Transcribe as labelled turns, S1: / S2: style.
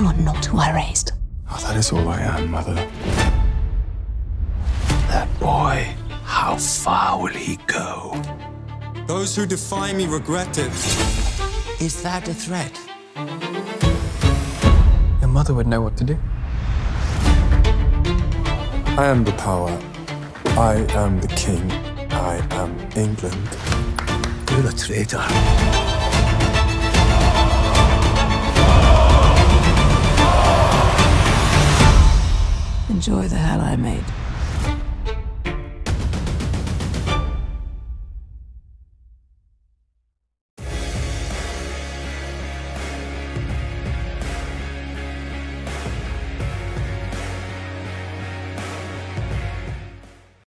S1: You are not who I raised.
S2: Oh, that is all I am, Mother.
S3: That boy, how far will he go?
S4: Those who defy me regret it.
S3: Is that a threat?
S2: Your mother would know what to do. I am the power. I am the king. I am England.
S3: You're er a traitor.
S1: Enjoy the hell I made.